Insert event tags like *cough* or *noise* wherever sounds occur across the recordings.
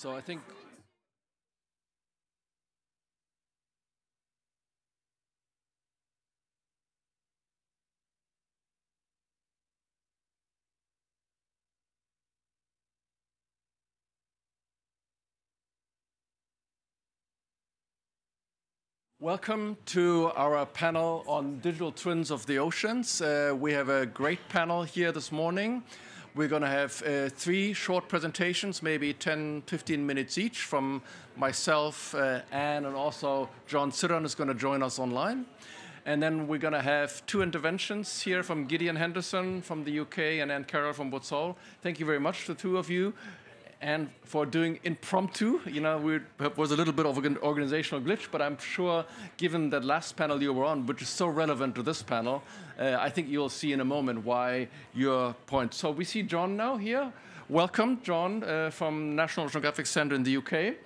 So I think Welcome to our panel on digital twins of the oceans. Uh, we have a great panel here this morning. We're going to have uh, three short presentations, maybe 10, 15 minutes each, from myself, uh, Anne, and also John Siddorn is going to join us online. And then we're going to have two interventions here from Gideon Henderson from the UK and Anne Carroll from Hole. Thank you very much, the two of you and for doing impromptu. You know, we, was a little bit of an organizational glitch, but I'm sure, given that last panel you were on, which is so relevant to this panel, uh, I think you'll see in a moment why your point. So we see John now here. Welcome, John, uh, from National Oceanographic Center in the UK.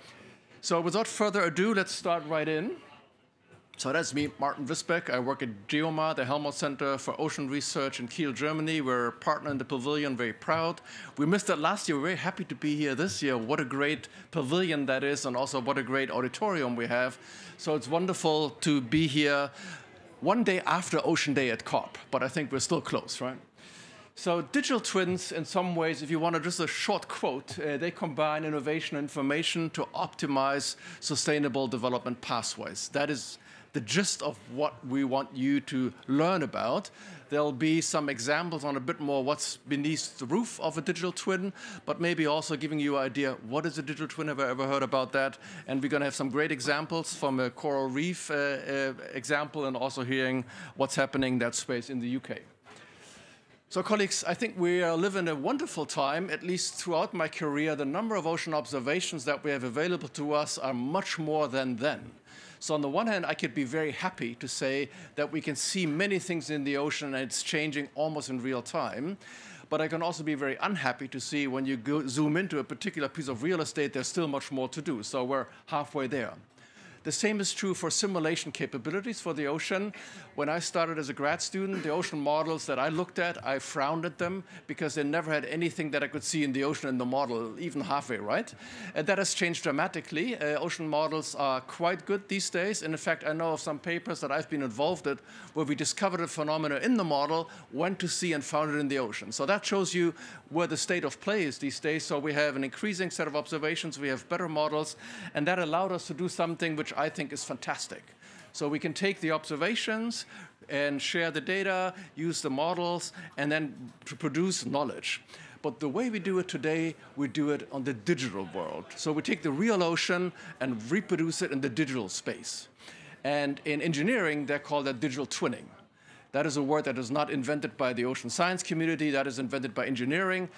So without further ado, let's start right in. So that's me, Martin Visbeck. I work at GEOMAR, the Helmholtz Center for Ocean Research in Kiel, Germany. We're a partner in the pavilion, very proud. We missed it last year. We're very happy to be here this year. What a great pavilion that is, and also what a great auditorium we have. So it's wonderful to be here one day after Ocean Day at COP, but I think we're still close, right? So digital twins, in some ways, if you want to just a short quote, uh, they combine innovation and information to optimize sustainable development pathways. That is the gist of what we want you to learn about. There'll be some examples on a bit more what's beneath the roof of a digital twin, but maybe also giving you an idea what is a digital twin? Have I ever heard about that? And we're going to have some great examples from a coral reef uh, uh, example and also hearing what's happening in that space in the UK. So, colleagues, I think we live in a wonderful time. At least throughout my career, the number of ocean observations that we have available to us are much more than then. So on the one hand, I could be very happy to say that we can see many things in the ocean and it's changing almost in real time. But I can also be very unhappy to see when you go, zoom into a particular piece of real estate, there's still much more to do. So we're halfway there. The same is true for simulation capabilities for the ocean. When I started as a grad student, the ocean models that I looked at, I frowned at them because they never had anything that I could see in the ocean in the model, even halfway, right? And that has changed dramatically. Uh, ocean models are quite good these days. And in fact, I know of some papers that I've been involved in where we discovered a phenomena in the model, went to sea and found it in the ocean. So that shows you where the state of play is these days. So we have an increasing set of observations, we have better models, and that allowed us to do something which I think is fantastic. So we can take the observations and share the data, use the models, and then to produce knowledge. But the way we do it today, we do it on the digital world. So we take the real ocean and reproduce it in the digital space. And in engineering, they're called that digital twinning. That is a word that is not invented by the ocean science community, that is invented by engineering.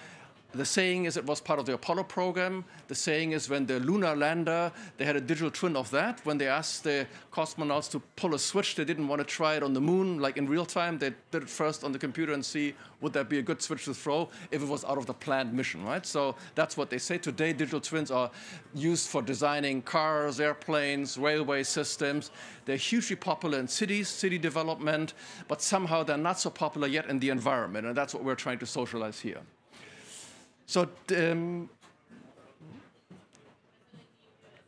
The saying is it was part of the Apollo program. The saying is when the lunar lander, they had a digital twin of that. When they asked the cosmonauts to pull a switch, they didn't want to try it on the moon, like in real time. They did it first on the computer and see would that be a good switch to throw if it was out of the planned mission, right? So that's what they say. Today, digital twins are used for designing cars, airplanes, railway systems. They're hugely popular in cities, city development, but somehow they're not so popular yet in the environment, and that's what we're trying to socialize here. So, um,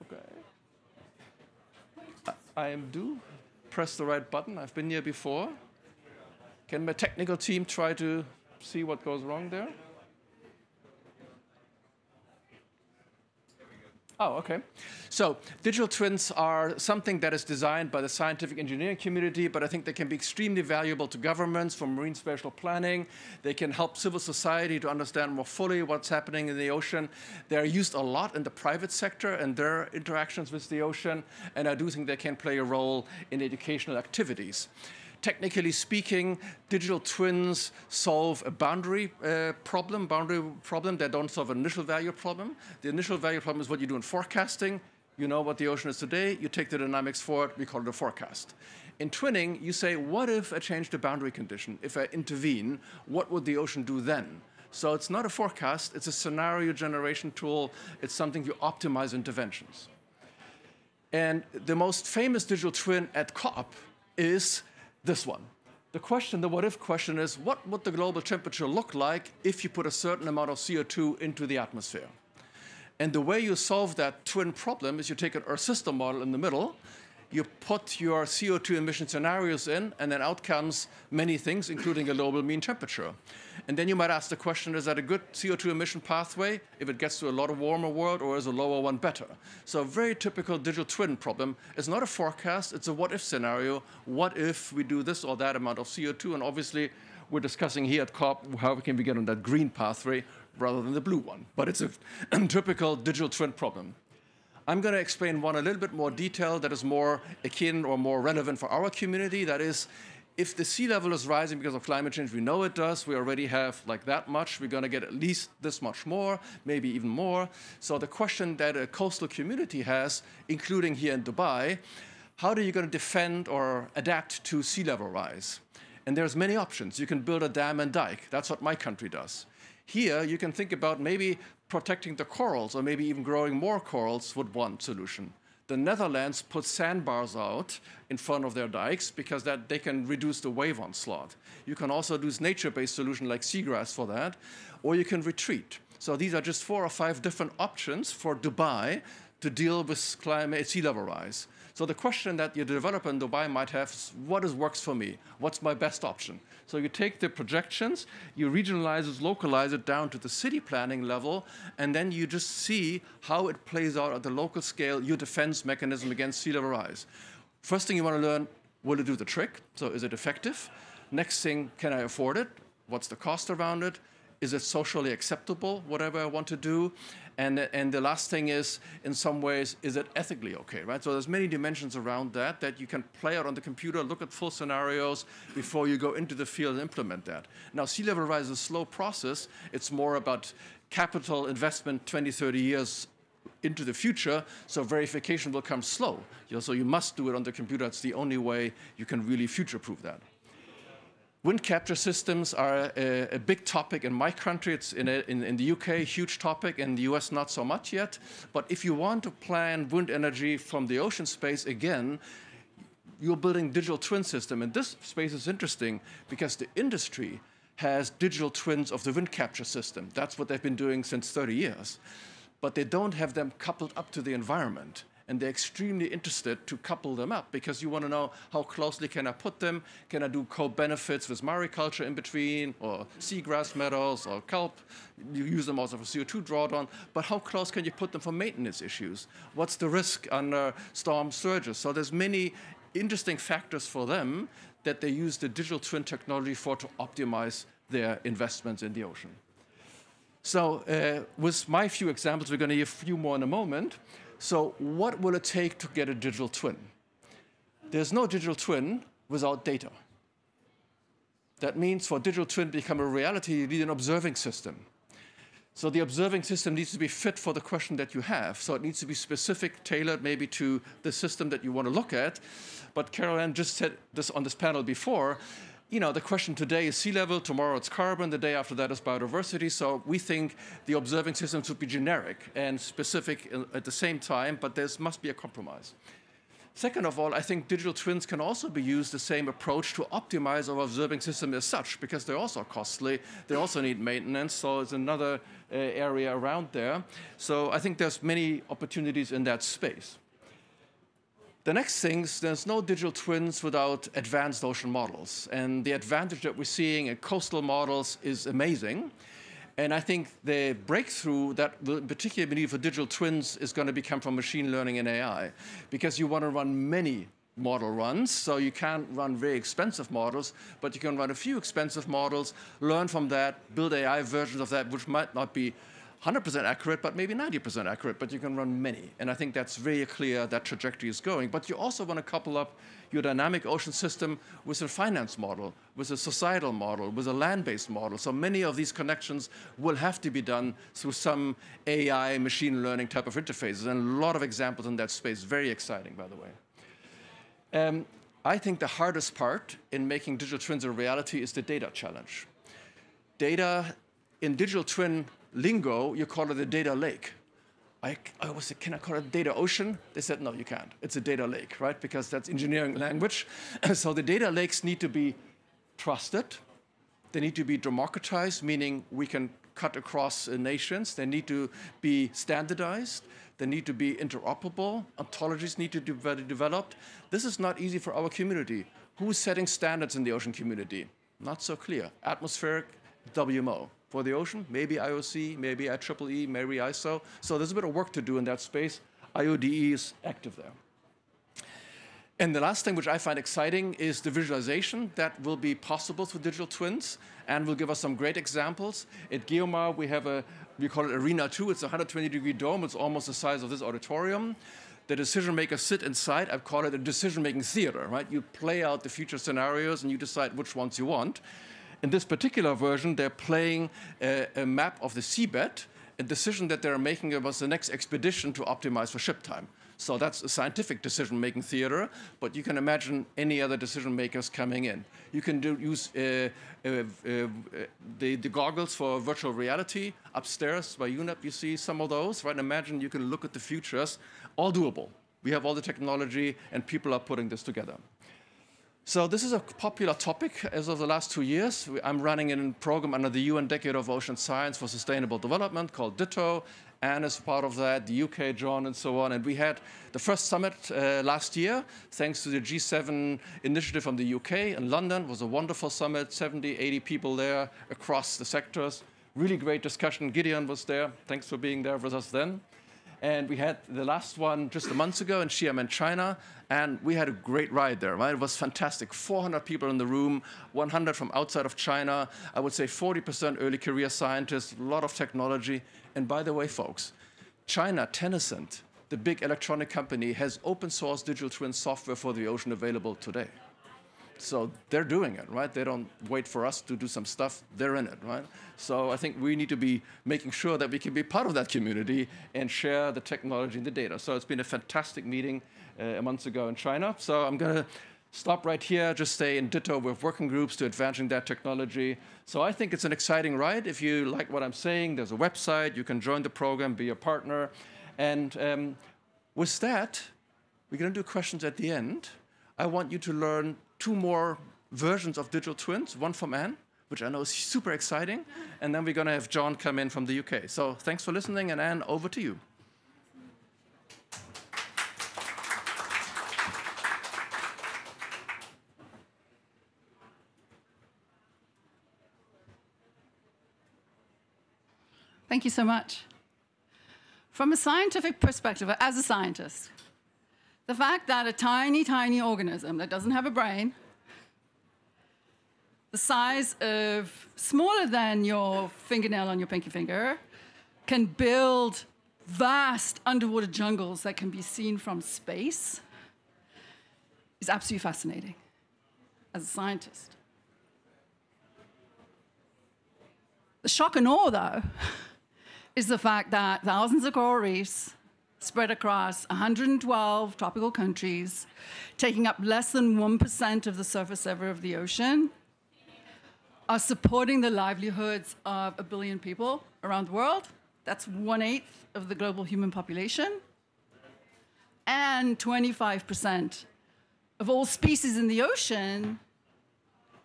okay. I am due. Press the right button. I've been here before. Can my technical team try to see what goes wrong there? Oh, okay. So digital twins are something that is designed by the scientific engineering community, but I think they can be extremely valuable to governments for marine spatial planning. They can help civil society to understand more fully what's happening in the ocean. They are used a lot in the private sector and their interactions with the ocean, and I do think they can play a role in educational activities technically speaking, digital twins solve a boundary uh, problem, boundary problem. They don't solve an initial value problem. The initial value problem is what you do in forecasting. You know what the ocean is today. You take the dynamics for it. We call it a forecast. In twinning, you say, what if I change the boundary condition? If I intervene, what would the ocean do then? So it's not a forecast, it's a scenario generation tool. It's something you optimize interventions. And the most famous digital twin at COP is this one. The question, the what if question is what would the global temperature look like if you put a certain amount of CO2 into the atmosphere? And the way you solve that twin problem is you take an Earth system model in the middle, you put your CO2 emission scenarios in, and then out comes many things, including a global mean temperature. And then you might ask the question, is that a good CO2 emission pathway if it gets to a lot of warmer world, or is a lower one better? So a very typical digital twin problem is not a forecast, it's a what-if scenario. What if we do this or that amount of CO2? And obviously, we're discussing here at COP how can we get on that green pathway rather than the blue one. But it's a *clears throat* typical digital twin problem. I'm going to explain one a little bit more detail that is more akin or more relevant for our community. That is, if the sea level is rising because of climate change, we know it does. We already have like that much. We're going to get at least this much more, maybe even more. So the question that a coastal community has, including here in Dubai, how are you going to defend or adapt to sea level rise? And there's many options. You can build a dam and dike. That's what my country does. Here, you can think about maybe protecting the corals or maybe even growing more corals would one solution. The Netherlands put sandbars out in front of their dikes because that they can reduce the wave onslaught. You can also use nature-based solution like seagrass for that, or you can retreat. So these are just four or five different options for Dubai to deal with climate sea level rise. So the question that your developer in Dubai might have is, what is, works for me? What's my best option? So you take the projections, you regionalize it, localize it down to the city planning level, and then you just see how it plays out at the local scale, your defense mechanism against sea level rise. First thing you want to learn, will it do the trick? So is it effective? Next thing, can I afford it? What's the cost around it? Is it socially acceptable, whatever I want to do? And, and the last thing is, in some ways, is it ethically okay, right? So there's many dimensions around that that you can play out on the computer, look at full scenarios before you go into the field and implement that. Now, sea level rise is a slow process. It's more about capital investment 20, 30 years into the future, so verification will come slow. You know, so you must do it on the computer. It's the only way you can really future-proof that. Wind capture systems are a, a, big topic in my country. It's in, a, in, in, the UK, huge topic. In the US, not so much yet. But if you want to plan wind energy from the ocean space again, you're building digital twin system. And this space is interesting because the industry has digital twins of the wind capture system. That's what they've been doing since 30 years. But they don't have them coupled up to the environment and they're extremely interested to couple them up because you want to know how closely can I put them? Can I do co-benefits with mariculture in between or seagrass meadows or kelp? You use them also for CO2 drawdown, but how close can you put them for maintenance issues? What's the risk under storm surges? So there's many interesting factors for them that they use the digital twin technology for to optimize their investments in the ocean. So uh, with my few examples, we're going to hear a few more in a moment. So what will it take to get a digital twin? There's no digital twin without data. That means for digital twin to become a reality, you need an observing system. So the observing system needs to be fit for the question that you have. So it needs to be specific, tailored maybe to the system that you want to look at. But Carol Anne just said this on this panel before, you know, the question today is sea level, tomorrow it's carbon, the day after that is biodiversity. So we think the observing systems should be generic and specific at the same time, but there must be a compromise. Second of all, I think digital twins can also be used the same approach to optimize our observing system as such, because they're also costly. They also need maintenance, so it's another uh, area around there. So I think there's many opportunities in that space. The next thing is there's no digital twins without advanced ocean models. And the advantage that we're seeing in coastal models is amazing. And I think the breakthrough that will particularly believe for digital twins is going to become from machine learning and AI. Because you want to run many model runs, so you can't run very expensive models, but you can run a few expensive models, learn from that, build AI versions of that, which might not be 100% accurate, but maybe 90% accurate, but you can run many. And I think that's very clear that trajectory is going. But you also want to couple up your dynamic ocean system with a finance model, with a societal model, with a land-based model. So many of these connections will have to be done through some AI, machine learning type of interfaces. And a lot of examples in that space, very exciting, by the way. Um, I think the hardest part in making digital twins a reality is the data challenge. Data in digital twin lingo, you call it a data lake. I, I was can I call it data ocean? They said, no, you can't. It's a data lake, right? Because that's engineering language. *coughs* so the data lakes need to be trusted. They need to be democratized, meaning we can cut across uh, nations. They need to be standardized. They need to be interoperable. Ontologies need to be developed. This is not easy for our community. Who's setting standards in the ocean community? Not so clear. Atmospheric, WMO. For the ocean, maybe IOC, maybe IEEE, maybe ISO. So there's a bit of work to do in that space. IODE is active there. And the last thing which I find exciting is the visualization that will be possible through digital twins and will give us some great examples. At Geomar, we have a, we call it Arena 2. It's a 120 degree dome. It's almost the size of this auditorium. The decision makers sit inside. I call it a decision making theater, right? You play out the future scenarios and you decide which ones you want. In this particular version, they're playing a, a map of the seabed. A decision that they're making about the next expedition to optimize for ship time. So that's a scientific decision-making theater, but you can imagine any other decision makers coming in. You can do, use uh, uh, uh, the, the, goggles for virtual reality upstairs by UNEP. You see some of those, right? Imagine you can look at the futures, all doable. We have all the technology, and people are putting this together. So this is a popular topic as of the last two years. I'm running a program under the UN Decade of Ocean Science for Sustainable Development called DITTO, and as part of that, the UK joined and so on. And we had the first summit uh, last year, thanks to the G7 initiative from the UK in London. It was a wonderful summit, 70, 80 people there across the sectors. Really great discussion. Gideon was there. Thanks for being there with us then. And we had the last one just a month ago in Xiamen, China, and we had a great ride there, right? It was fantastic. 400 people in the room, 100 from outside of China. I would say 40% early career scientists, a lot of technology. And by the way, folks, China, Tencent, the big electronic company, has open source digital twin software for the ocean available today. So they're doing it, right? They don't wait for us to do some stuff, they're in it, right? So I think we need to be making sure that we can be part of that community and share the technology and the data. So it's been a fantastic meeting uh, a month ago in China. So I'm going to stop right here, just stay in DITTO with working groups to advancing that technology. So I think it's an exciting ride. If you like what I'm saying, there's a website, you can join the program, be a partner. And um, with that, we're going to do questions at the end. I want you to learn two more versions of digital twins, one from Anne, which I know is super exciting, and then we're going to have John come in from the UK. So thanks for listening, and Anne, over to you. Thank you so much. From a scientific perspective, as a scientist, the fact that a tiny, tiny organism that doesn't have a brain, the size of smaller than your fingernail on your pinky finger, can build vast underwater jungles that can be seen from space is absolutely fascinating as a scientist. The shock and awe, though, *laughs* is the fact that thousands of coral reefs spread across 112 tropical countries, taking up less than 1% of the surface area of the ocean, are supporting the livelihoods of a billion people around the world. That's one eighth of the global human population. And 25% of all species in the ocean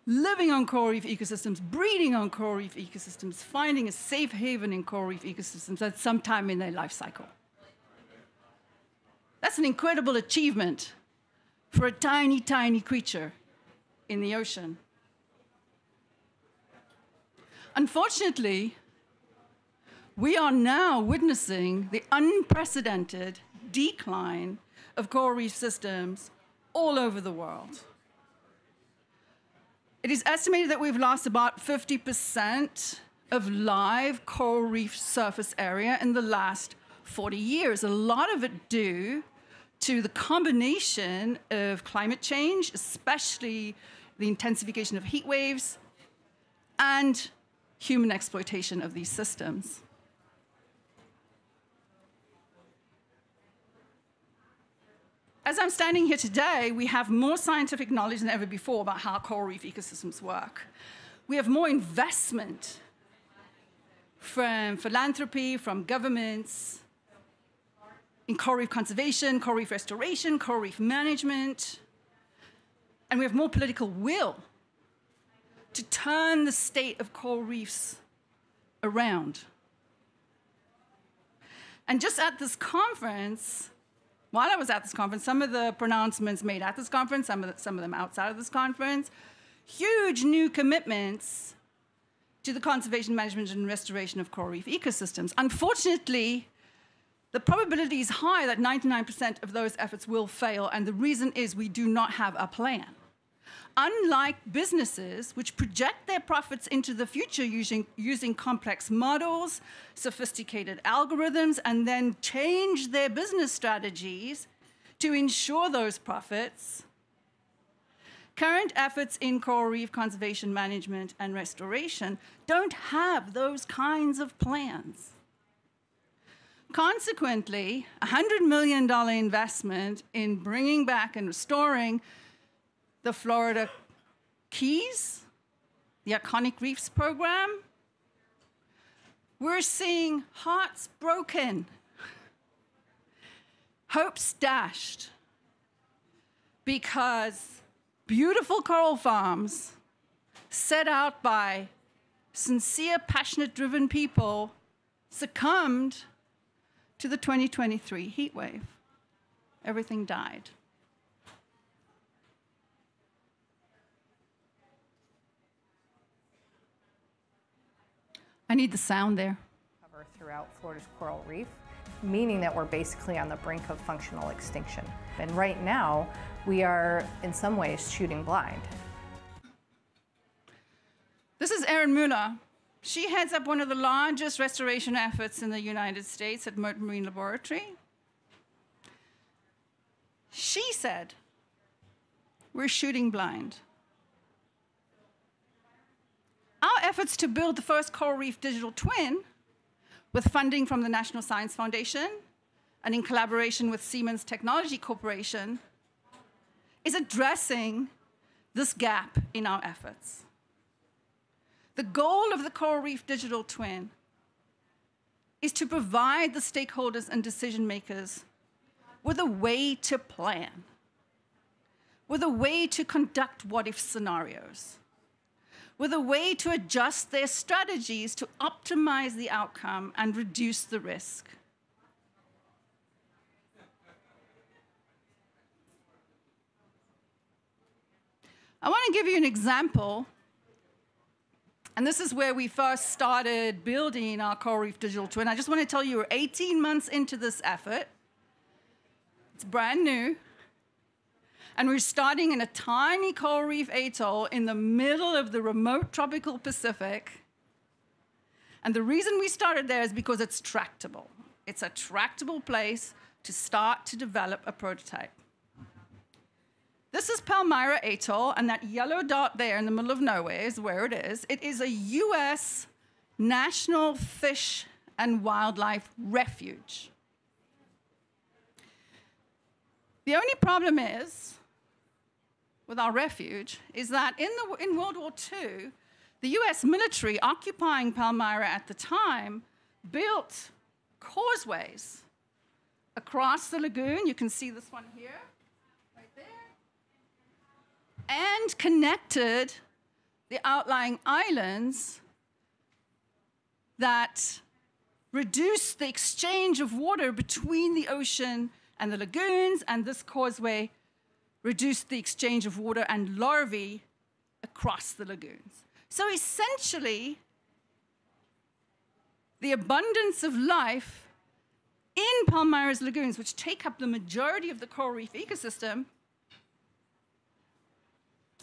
living on coral reef ecosystems, breeding on coral reef ecosystems, finding a safe haven in coral reef ecosystems at some time in their life cycle. That's an incredible achievement for a tiny, tiny creature in the ocean. Unfortunately, we are now witnessing the unprecedented decline of coral reef systems all over the world. It is estimated that we've lost about 50% of live coral reef surface area in the last 40 years. A lot of it due to the combination of climate change, especially the intensification of heat waves, and human exploitation of these systems. As I'm standing here today, we have more scientific knowledge than ever before about how coral reef ecosystems work. We have more investment from philanthropy, from governments, in coral reef conservation, coral reef restoration, coral reef management. And we have more political will to turn the state of coral reefs around. And just at this conference, while I was at this conference, some of the pronouncements made at this conference, some of, the, some of them outside of this conference, huge new commitments to the conservation, management, and restoration of coral reef ecosystems. Unfortunately, the probability is high that 99% of those efforts will fail, and the reason is we do not have a plan. Unlike businesses, which project their profits into the future using, using complex models, sophisticated algorithms, and then change their business strategies to ensure those profits, current efforts in coral reef conservation management and restoration don't have those kinds of plans. Consequently, a $100 million investment in bringing back and restoring the Florida Keys, the Iconic Reefs program, we're seeing hearts broken, hopes dashed, because beautiful coral farms set out by sincere, passionate, driven people succumbed to the 2023 heat wave. Everything died. I need the sound there. Cover throughout Florida's coral reef, meaning that we're basically on the brink of functional extinction. And right now, we are in some ways shooting blind. This is Erinn Muller. She heads up one of the largest restoration efforts in the United States at Mote Marine Laboratory. She said, We're shooting blind. Our efforts to build the first coral reef digital twin with funding from the National Science Foundation and in collaboration with Siemens Technology Corporation is addressing this gap in our efforts. The goal of the Coral Reef Digital Twin is to provide the stakeholders and decision makers with a way to plan, with a way to conduct what if scenarios, with a way to adjust their strategies to optimize the outcome and reduce the risk. I want to give you an example and this is where we first started building our Coral Reef Digital Twin. I just want to tell you, we're 18 months into this effort. It's brand new. And we're starting in a tiny coral reef atoll in the middle of the remote tropical Pacific. And the reason we started there is because it's tractable. It's a tractable place to start to develop a prototype. This is Palmyra Atoll, and that yellow dot there in the middle of nowhere is where it is. It is a US National Fish and Wildlife Refuge. The only problem is, with our refuge, is that in, the, in World War II, the US military occupying Palmyra at the time built causeways across the lagoon. You can see this one here and connected the outlying islands that reduced the exchange of water between the ocean and the lagoons, and this causeway reduced the exchange of water and larvae across the lagoons. So essentially, the abundance of life in Palmyra's lagoons, which take up the majority of the coral reef ecosystem,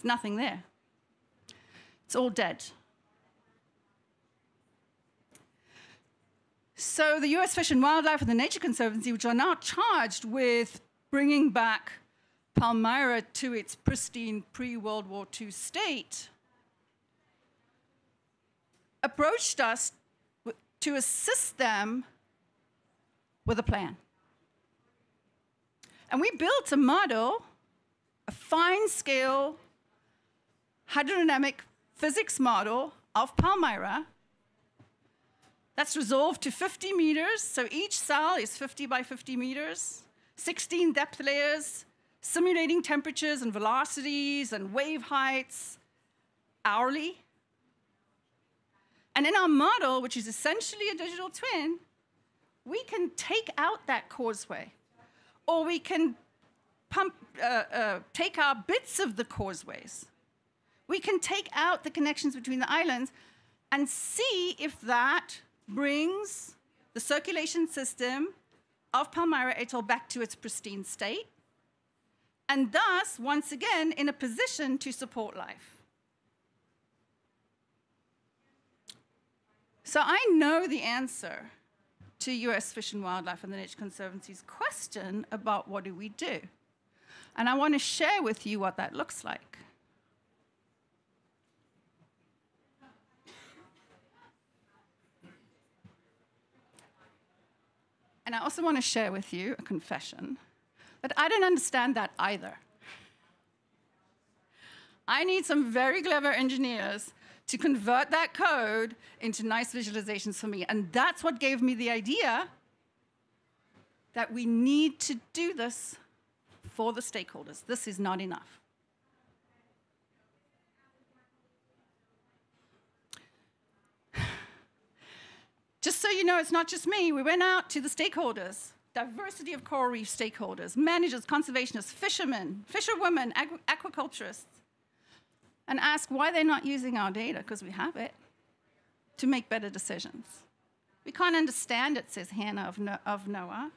nothing there. It's all dead. So the US Fish and Wildlife and the Nature Conservancy, which are now charged with bringing back Palmyra to its pristine pre-World War II state, approached us to assist them with a plan. And we built a model, a fine scale hydrodynamic physics model of Palmyra that's resolved to 50 meters, so each cell is 50 by 50 meters, 16 depth layers, simulating temperatures and velocities and wave heights hourly. And in our model, which is essentially a digital twin, we can take out that causeway, or we can pump, uh, uh, take out bits of the causeways. We can take out the connections between the islands and see if that brings the circulation system of Palmyra Atoll back to its pristine state, and thus, once again, in a position to support life. So I know the answer to US Fish and Wildlife and the Nature Conservancy's question about what do we do. And I want to share with you what that looks like. And I also want to share with you a confession that I don't understand that either. I need some very clever engineers to convert that code into nice visualizations for me. And that's what gave me the idea that we need to do this for the stakeholders. This is not enough. Just so you know, it's not just me. We went out to the stakeholders, diversity of coral reef stakeholders, managers, conservationists, fishermen, fisherwomen, aquaculturists, and asked why they're not using our data, because we have it, to make better decisions. We can't understand it, says Hannah of, no of NOAA.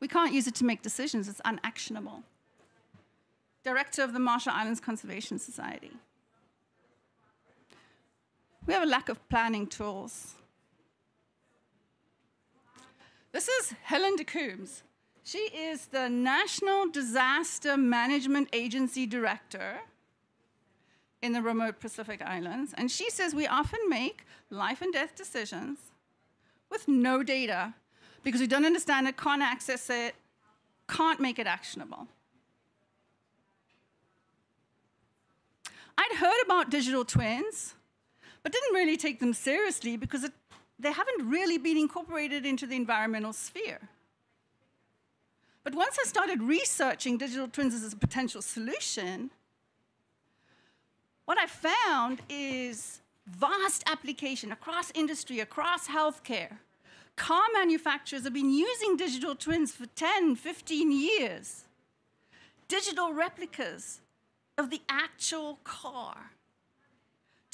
We can't use it to make decisions, it's unactionable. Director of the Marshall Islands Conservation Society. We have a lack of planning tools. This is Helen DeCoombs. She is the National Disaster Management Agency Director in the remote Pacific Islands. And she says we often make life and death decisions with no data because we don't understand it, can't access it, can't make it actionable. I'd heard about digital twins, but didn't really take them seriously because it, they haven't really been incorporated into the environmental sphere. But once I started researching digital twins as a potential solution, what I found is vast application across industry, across healthcare. Car manufacturers have been using digital twins for 10, 15 years. Digital replicas of the actual car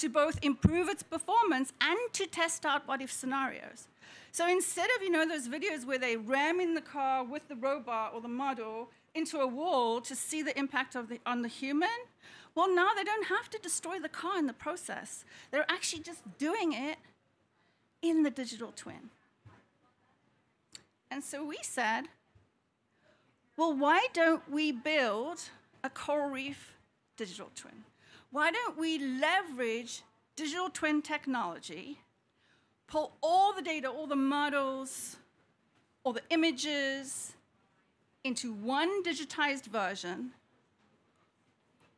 to both improve its performance and to test out what if scenarios. So instead of, you know, those videos where they ram in the car with the robot or the model into a wall to see the impact of the, on the human, well, now they don't have to destroy the car in the process. They're actually just doing it in the digital twin. And so we said, well, why don't we build a coral reef digital twin? Why don't we leverage digital twin technology, pull all the data, all the models, all the images into one digitized version,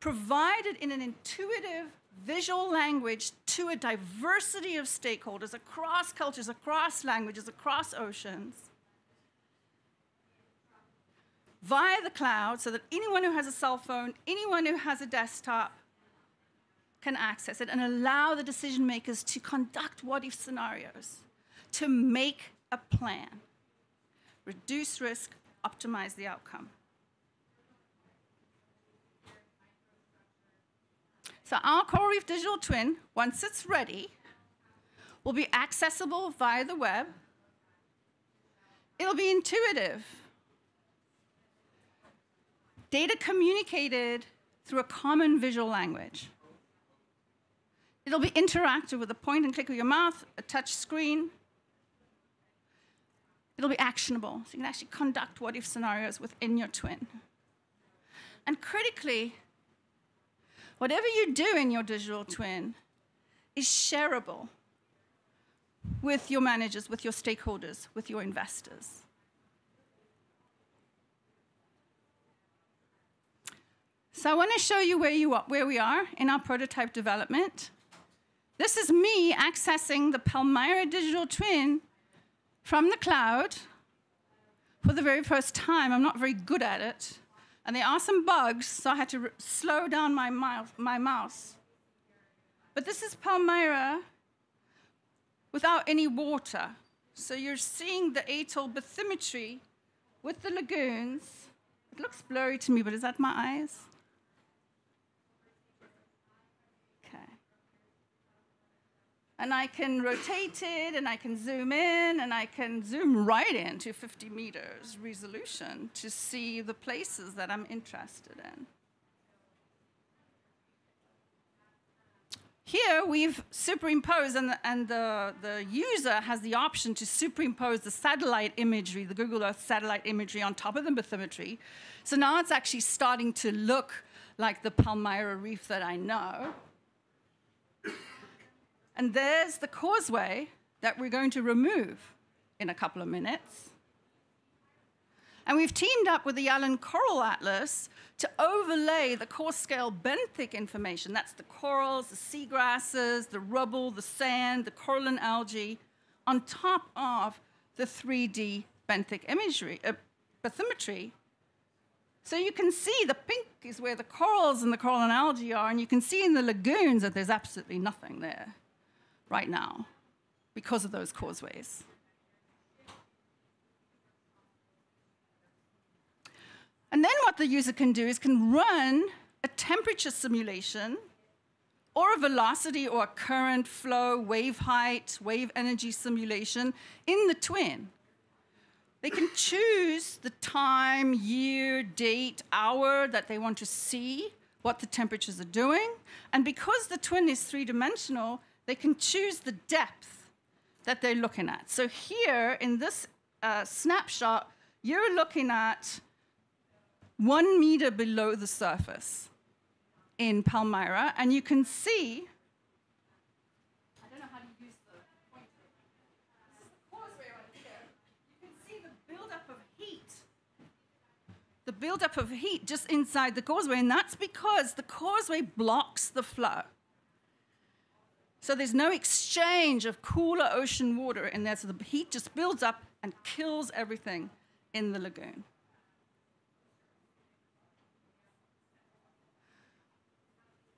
provided in an intuitive visual language to a diversity of stakeholders across cultures, across languages, across oceans, via the cloud so that anyone who has a cell phone, anyone who has a desktop can access it and allow the decision makers to conduct what if scenarios, to make a plan, reduce risk, optimize the outcome. So our Coral Reef Digital Twin, once it's ready, will be accessible via the web. It'll be intuitive. Data communicated through a common visual language. It'll be interactive with a point and click of your mouth, a touch screen. It'll be actionable, so you can actually conduct what if scenarios within your twin. And critically, Whatever you do in your digital twin is shareable with your managers, with your stakeholders, with your investors. So I want to show you where, you are, where we are in our prototype development. This is me accessing the Palmyra digital twin from the cloud for the very first time. I'm not very good at it. And there are some bugs, so I had to slow down my, my mouse. But this is Palmyra without any water. So you're seeing the atoll bathymetry with the lagoons. It looks blurry to me, but is that my eyes? Okay. And I can rotate it and I can zoom in and I can zoom right in to 50 meters resolution to see the places that I'm interested in. Here we've superimposed, and, the, and the, the user has the option to superimpose the satellite imagery, the Google Earth satellite imagery on top of the bathymetry. So now it's actually starting to look like the Palmyra Reef that I know. And there's the causeway that we're going to remove in a couple of minutes. And we've teamed up with the Allen Coral Atlas to overlay the coarse scale benthic information. That's the corals, the seagrasses, the rubble, the sand, the coralline algae, on top of the 3D benthic imagery, uh, bathymetry. So you can see the pink is where the corals and the coralline algae are, and you can see in the lagoons that there's absolutely nothing there right now because of those causeways. And then what the user can do is can run a temperature simulation or a velocity or a current flow, wave height, wave energy simulation in the twin. They can choose the time, year, date, hour that they want to see what the temperatures are doing. And because the twin is three dimensional, they can choose the depth that they're looking at. So here in this uh, snapshot, you're looking at one meter below the surface in Palmyra, and you can see. I don't know how to use the pointer. This is the causeway right here. You can see the buildup of heat. The buildup of heat just inside the causeway, and that's because the causeway blocks the flow. So there's no exchange of cooler ocean water in there, so the heat just builds up and kills everything in the lagoon.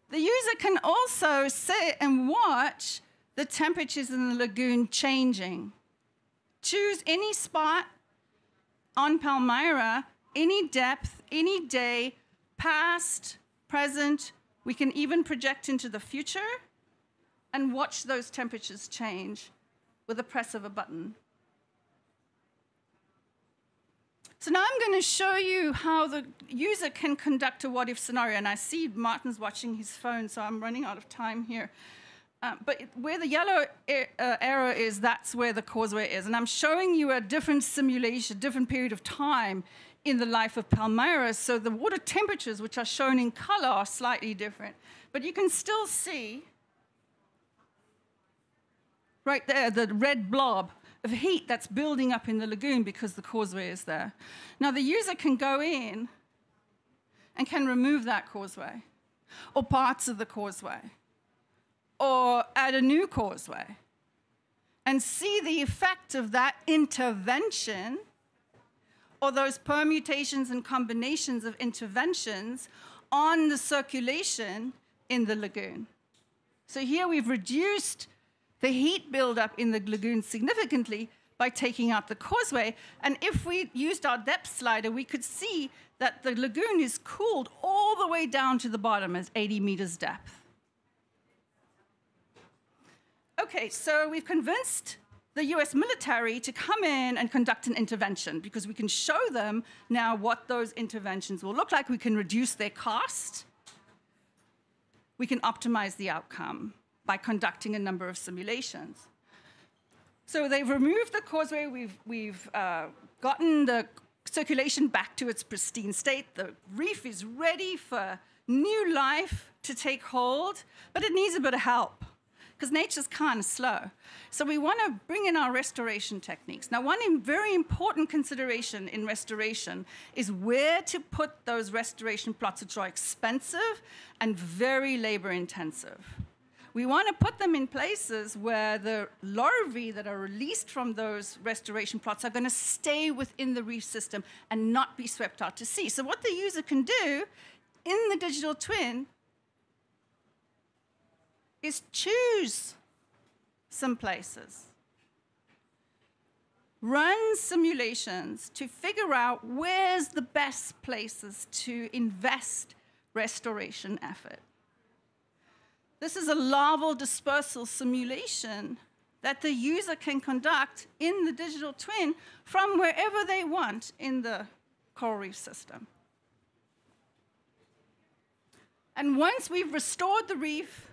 The user can also sit and watch the temperatures in the lagoon changing. Choose any spot on Palmyra, any depth, any day, past, present. We can even project into the future and watch those temperatures change with the press of a button. So now I'm going to show you how the user can conduct a what-if scenario. And I see Martin's watching his phone, so I'm running out of time here. Uh, but where the yellow uh, arrow is, that's where the causeway is. And I'm showing you a different simulation, a different period of time in the life of Palmyra. So the water temperatures, which are shown in color, are slightly different. But you can still see right there, the red blob of heat that's building up in the lagoon because the causeway is there. Now, the user can go in and can remove that causeway or parts of the causeway or add a new causeway and see the effect of that intervention or those permutations and combinations of interventions on the circulation in the lagoon. So here we've reduced the heat buildup in the lagoon significantly by taking out the causeway. And if we used our depth slider, we could see that the lagoon is cooled all the way down to the bottom at 80 meters depth. Okay, so we've convinced the US military to come in and conduct an intervention because we can show them now what those interventions will look like. We can reduce their cost. We can optimize the outcome by conducting a number of simulations. So they've removed the causeway, we've, we've uh, gotten the circulation back to its pristine state. The reef is ready for new life to take hold, but it needs a bit of help because nature's kind of slow. So we want to bring in our restoration techniques. Now, one very important consideration in restoration is where to put those restoration plots, which are expensive and very labor intensive. We want to put them in places where the larvae that are released from those restoration plots are going to stay within the reef system and not be swept out to sea. So what the user can do in the digital twin is choose some places. Run simulations to figure out where's the best places to invest restoration effort. This is a larval dispersal simulation that the user can conduct in the digital twin from wherever they want in the coral reef system. And once we've restored the reef,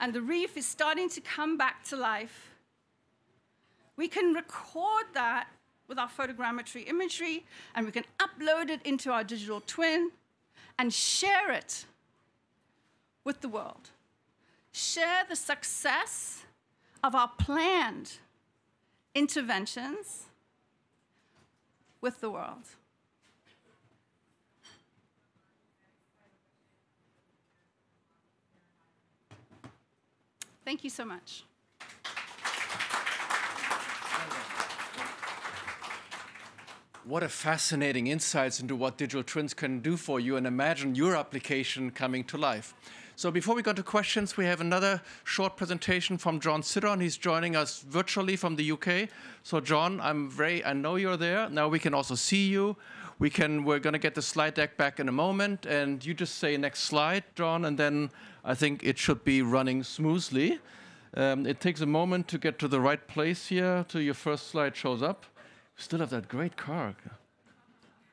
and the reef is starting to come back to life, we can record that with our photogrammetry imagery, and we can upload it into our digital twin and share it with the world. Share the success of our planned interventions with the world. Thank you so much. What a fascinating insights into what digital twins can do for you and imagine your application coming to life. So before we go to questions, we have another short presentation from John Siddorn. He's joining us virtually from the UK. So John, I'm very, I know you're there. Now we can also see you. We can, we're going to get the slide deck back in a moment. And you just say next slide, John, and then I think it should be running smoothly. Um, it takes a moment to get to the right place here till your first slide shows up. Still have that great car.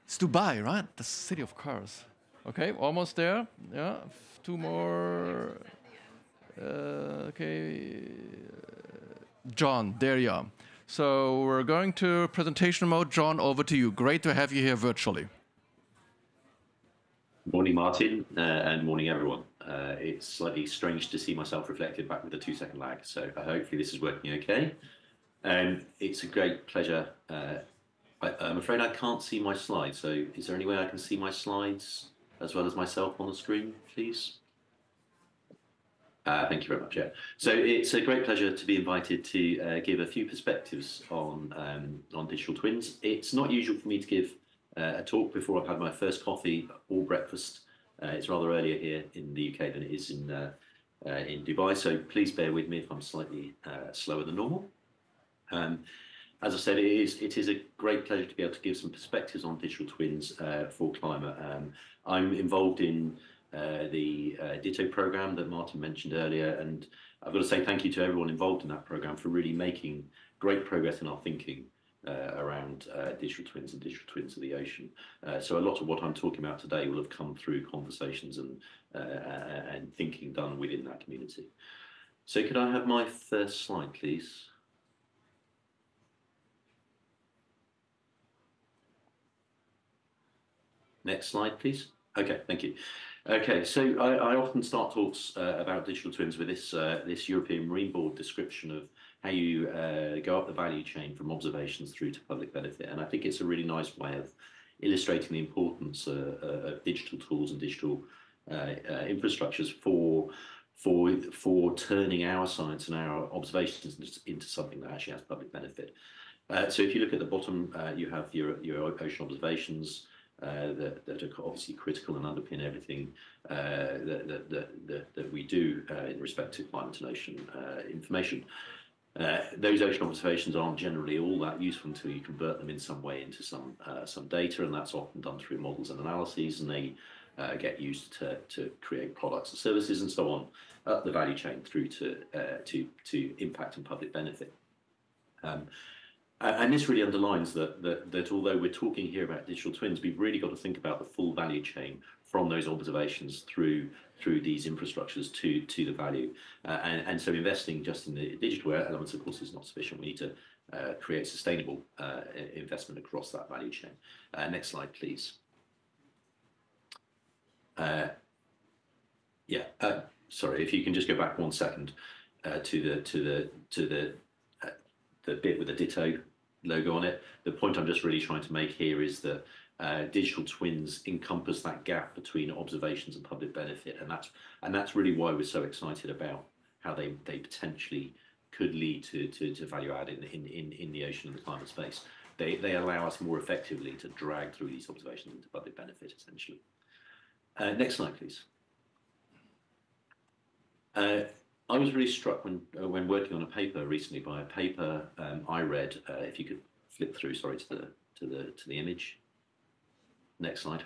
It's Dubai, right? The city of cars. Okay, almost there. Yeah, two more. Uh, okay, John, there you are. So we're going to presentation mode. John, over to you. Great to have you here virtually. Morning, Martin, uh, and morning, everyone. Uh, it's slightly strange to see myself reflected back with a two second lag, so hopefully this is working okay. Um, it's a great pleasure. Uh, I, am afraid I can't see my slides, so is there any way I can see my slides as well as myself on the screen, please? Uh, thank you very much. Yeah. So it's a great pleasure to be invited to uh, give a few perspectives on um, on digital twins. It's not usual for me to give uh, a talk before I've had my first coffee or breakfast. Uh, it's rather earlier here in the UK than it is in uh, uh, in Dubai. So please bear with me if I'm slightly slower than normal. Um, as I said, it is it is a great pleasure to be able to give some perspectives on digital twins uh, for climate. Um, I'm involved in uh, the uh, DITTO program that Martin mentioned earlier, and I've got to say thank you to everyone involved in that program for really making great progress in our thinking uh, around uh, digital twins and digital twins of the ocean. Uh, so a lot of what I'm talking about today will have come through conversations and and thinking done within that community. So could I have my first slide, please? Next slide, please. Okay, thank you. Okay, so I, I often start talks uh, about digital twins with this uh, this European Marine Board description of how you uh, go up the value chain from observations through to public benefit, and I think it's a really nice way of illustrating the importance uh, uh, of digital tools and digital uh, infrastructures for for for turning our science and our observations into something that actually has public benefit. so if you look at the bottom, you have your your ocean observations. Uh, that, that are obviously critical and underpin everything uh, that, that, that, that, we do uh, in respect to climate and ocean information. Uh, those ocean observations aren't generally all that useful until you convert them in some way into some uh, some data, and that's often done through models and analyses, and they uh, get used to, to create products and services and so on up the value chain through to to to impact and public benefit. Um, and this really underlines that, that, that although we're talking here about digital twins, we've really got to think about the full value chain from those observations through through these infrastructures to to the value. Uh, and, and so investing just in the digital elements, of course, is not sufficient. We need to uh, create sustainable uh, investment across that value chain. Uh, next slide, please. Uh, yeah, uh, sorry, if you can just go back one second to the to the to the the bit with the DITTO logo on it. The point I'm just really trying to make here is that uh, digital twins encompass that gap between observations and public benefit, and that's and that's really why we're so excited about how they they potentially could lead to to, to value add in, in in in the ocean and the climate space. They they allow us more effectively to drag through these observations into public benefit, essentially. Uh, next slide, please. Uh, I was really struck when uh, when working on a paper recently by a paper um, I read. Uh, if you could flip through, sorry, to the to the to the image. Next slide.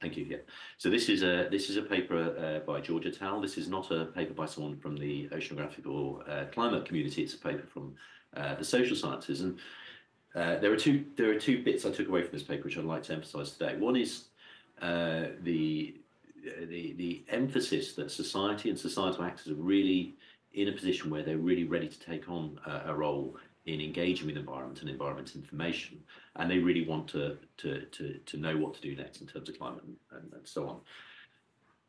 Thank you. Yeah. So this is a this is a paper uh, by Georgia et al. This is not a paper by someone from the oceanographic or uh, climate community. It's a paper from uh, the social sciences, and uh, there are two there are two bits I took away from this paper which I'd like to emphasise today. One is the the the emphasis that society and societal actors are really in a position where they're really ready to take on a, a role in engaging with environment and environment information, and they really want to to to, to know what to do next in terms of climate and, and so on.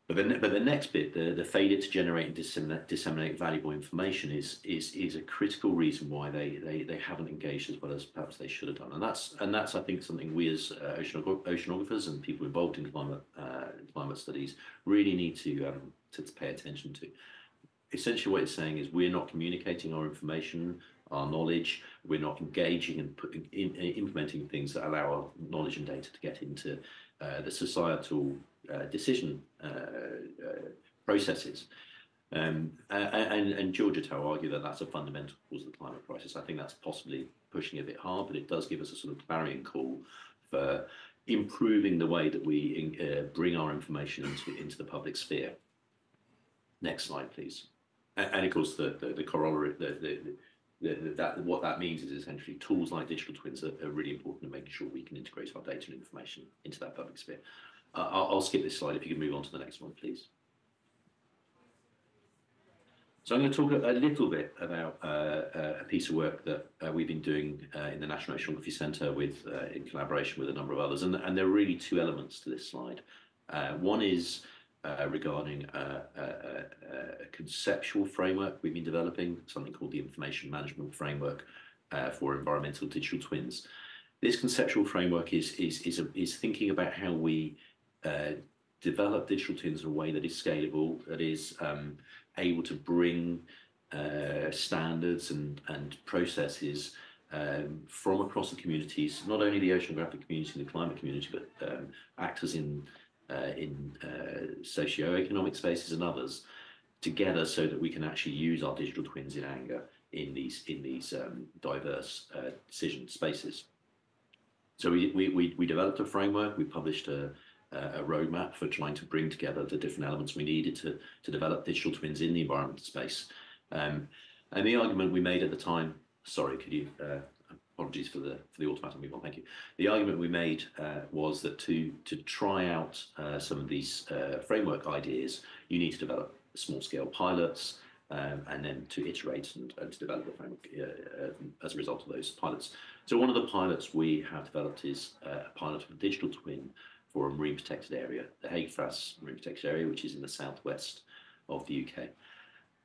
But the, but the next bit, the, the failure to generate and disseminate, disseminate valuable information is, is, is a critical reason why they, they, they haven't engaged as well as perhaps they should have done. And that's, and that's I think, something we as uh, oceanographers and people involved in climate, uh, climate studies really need to, um, to, to pay attention to. Essentially what it's saying is we're not communicating our information, our knowledge, we're not engaging and putting in, implementing things that allow our knowledge and data to get into uh, the societal uh, decision uh, uh, processes. Um, and, and George et argue that that's a fundamental cause of the climate crisis. I think that's possibly pushing a bit hard, but it does give us a sort of clarion call for improving the way that we uh, bring our information into, into the public sphere. Next slide, please. And, and of course, the, the, the corollary, the, the, that what that means is essentially tools like digital twins are, are, really important in making sure we can integrate our data and information into that public sphere. Uh, I'll, skip this slide if you can move on to the next one, please. So I'm going to talk a, a little bit about uh, uh, a piece of work that uh, we've been doing uh, in the National Oceanography Centre with, uh, in collaboration with a number of others, and, and, there are really two elements to this slide. one is regarding a, a, a, conceptual framework we've been developing, something called the Information Management Framework for Environmental Digital Twins. This conceptual framework is, is, is, is thinking about how we uh, develop digital twins in a way that is scalable, that is um, able to bring uh, standards and, and processes um, from across the communities, not only the oceanographic community and the climate community, but um, actors in uh, in uh, socio-economic spaces and others together so that we can actually use our digital twins in anger in these in these um, diverse uh, decision spaces. So we, we, we, developed a framework, we published a, a roadmap for trying to bring together the different elements we needed to, to develop digital twins in the environment space. Um, and the argument we made at the time, sorry, could you, uh, apologies for the for the automatic move on, thank you. The argument we made uh, was that to to try out uh, some of these uh, framework ideas, you need to develop small scale pilots, um, and then to iterate and, and to develop the framework uh, uh, as a result of those pilots. So one of the pilots we have developed is a pilot of a digital twin for a marine protected area, the Haig Fras Marine Protected Area, which is in the southwest of the UK.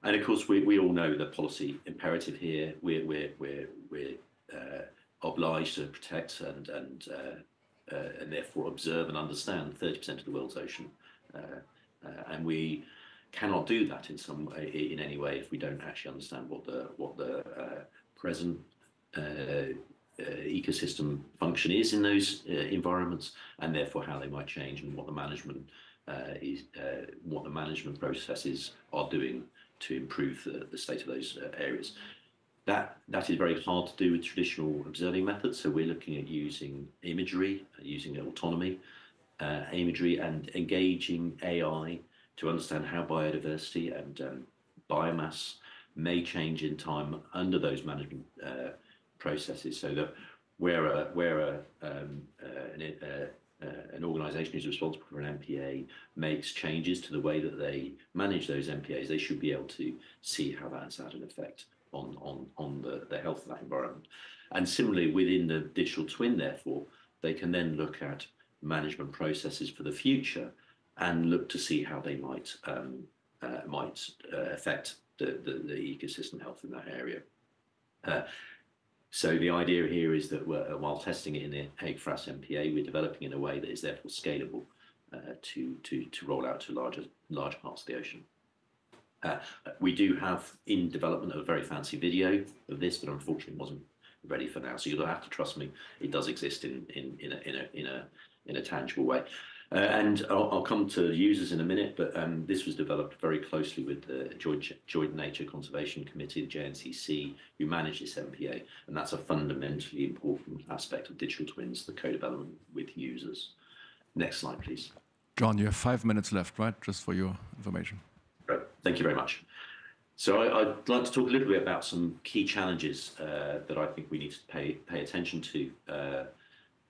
And of course, we, we all know the policy imperative here. We're, we're, we're, we're uh, obliged to protect and, and, uh, uh, and therefore observe and understand 30% of the world's ocean. Uh, uh, and we cannot do that in some in any way if we don't actually understand what the what the uh, present uh, ecosystem function is in those uh, environments, and therefore how they might change and what the management uh, is, what the management processes are doing to improve the, the state of those areas. That, that is very hard to do with traditional observing methods. So we're looking at using imagery, using autonomy, uh, imagery, and engaging AI to understand how biodiversity and um, biomass may change in time under those management uh, processes so that where a, where a, um, uh, an, uh, uh, an organisation who's responsible for an MPA makes changes to the way that they manage those MPAs, they should be able to see how that's had an effect on, on, on the, the health of that environment. And similarly, within the digital twin, therefore, they can then look at management processes for the future and look to see how they might um, uh, might uh, affect the, the, the, ecosystem health in that area. Uh, so the idea here is that while testing it in the Haig Fras MPA, we're developing in a way that is therefore scalable uh, to, to, to roll out to larger, larger parts of the ocean. Uh, we do have in development a very fancy video of this, but unfortunately wasn't ready for now. So you'll have to trust me; it does exist in in in a in a in a, in a tangible way. Uh, and I'll, I'll, come to users in a minute, but um, this was developed very closely with the Joint, Joint Nature Conservation Committee, the JNCC, who manage this MPA, and that's a fundamentally important aspect of digital twins, the co-development with users. Next slide, please. John, you have five minutes left, right? Just for your information. Great. Thank you very much. So I, would like to talk a little bit about some key challenges uh, that I think we need to pay pay attention to uh,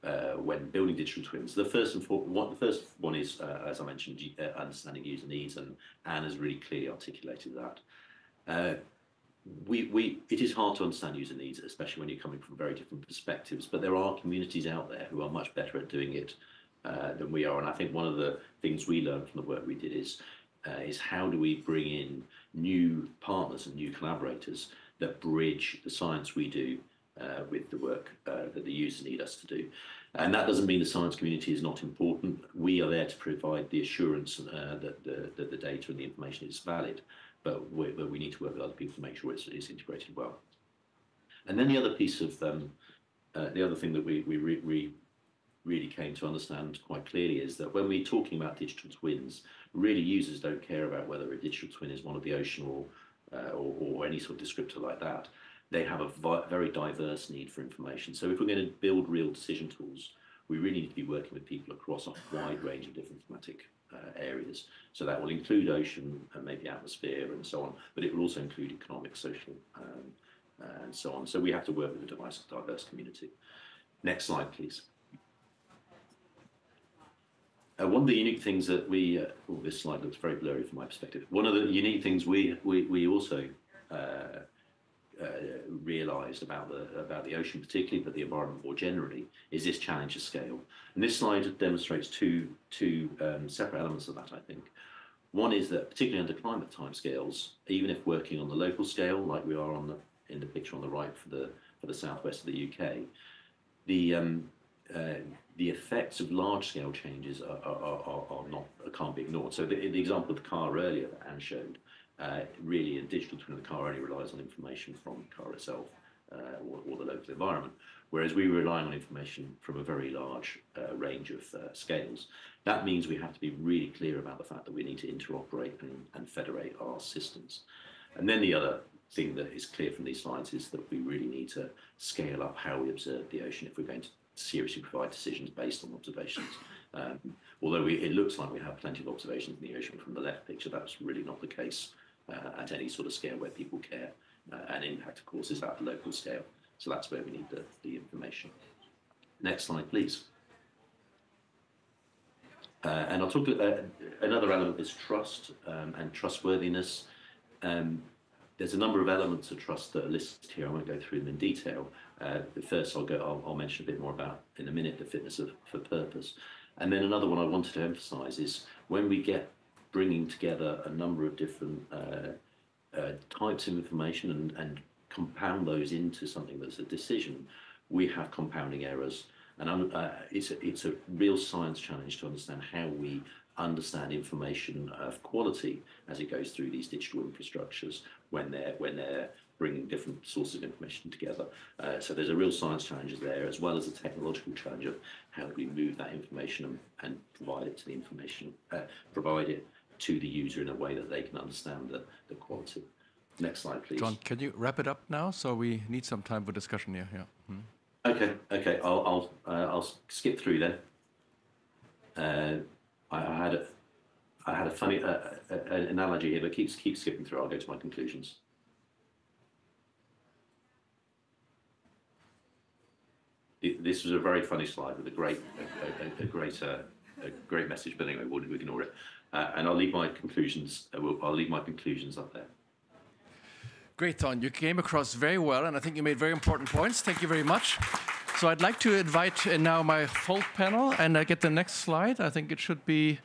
uh, when building digital twins. The first and for, one, the first one is, uh, as I mentioned, uh, understanding user needs, and Anne has really clearly articulated that. Uh, we, we, it is hard to understand user needs, especially when you're coming from very different perspectives. But there are communities out there who are much better at doing it uh, than we are. And I think one of the things we learned from the work we did is is how do we bring in new partners and new collaborators that bridge the science we do uh, with the work uh, that the users need us to do. And that doesn't mean the science community is not important. We are there to provide the assurance uh, that, the, that the data and the information is valid, but we, but we need to work with other people to make sure it's, it's integrated well. And then the other piece of um, uh, the other thing that we, we re, re, really came to understand quite clearly is that when we're talking about digital twins, really users don't care about whether a digital twin is one of the ocean or, uh, or, or, any sort of descriptor like that they have a very diverse need for information. So if we're going to build real decision tools, we really need to be working with people across a wide range of different thematic uh, areas. So that will include ocean and maybe atmosphere and so on, but it will also include economic, social, um, and so on. So we have to work with a diverse, community. Next slide, please. Uh, one of the unique things that we, uh, oh, this slide looks very blurry from my perspective. One of the unique things we, we, we also uh, realised about the about the ocean, particularly, but the environment more generally, is this challenge of scale. And this slide demonstrates two two um, separate elements of that. I think one is that particularly under climate timescales, even if working on the local scale, like we are on the in the picture on the right for the for the southwest of the UK, the um, uh, the effects of large scale changes are, are, are, are not can't be ignored. So the, the example of the car earlier that Anne showed uh, really a digital twin of the car only relies on information from the car itself uh, or, or, the local environment, whereas we rely on information from a very large uh, range of uh, scales. That means we have to be really clear about the fact that we need to interoperate and, and federate our systems. And then the other thing that is clear from these slides is that we really need to scale up how we observe the ocean if we're going to seriously provide decisions based on observations. Um, although we, it looks like we have plenty of observations in the ocean from the left picture, that's really not the case at any sort of scale where people care. Uh, and impact, of course, is at the local scale. So that's where we need the, the information. Next slide, please. Uh, and I'll talk uh, another element is trust um, and trustworthiness. Um, there's a number of elements of trust that are listed here. I won't go through them in detail. Uh, first, I'll go. I'll, I'll, mention a bit more about in a minute the fitness of for purpose. And then another one I wanted to emphasise is when we get bringing together a number of different uh, uh, types of information and, and compound those into something that's a decision, we have compounding errors. And uh, it's, a, it's a real science challenge to understand how we understand information of quality as it goes through these digital infrastructures when they're when they're bringing different sources of information together. Uh, so there's a real science challenge there, as well as a technological challenge of how do we move that information and, and provide it to the information, uh, provide it to the user in a way that they can understand the, the quality. Next slide, please. John, can you wrap it up now? So we need some time for discussion here. Yeah. Hmm. Okay. Okay. I'll I'll uh, I'll skip through then. Uh, I, I, had a I had a funny uh, an analogy here, but keep keep skipping through. I'll go to my conclusions. This was a very funny slide with a great a, a, a great uh, a great message, but anyway, we'll ignore it. Uh, and I'll leave my conclusions. Uh, I'll leave my conclusions up there. Great, Ton. You came across very well, and I think you made very important points. Thank you very much. So I'd like to invite uh, now my whole panel, and I get the next slide. I think it should be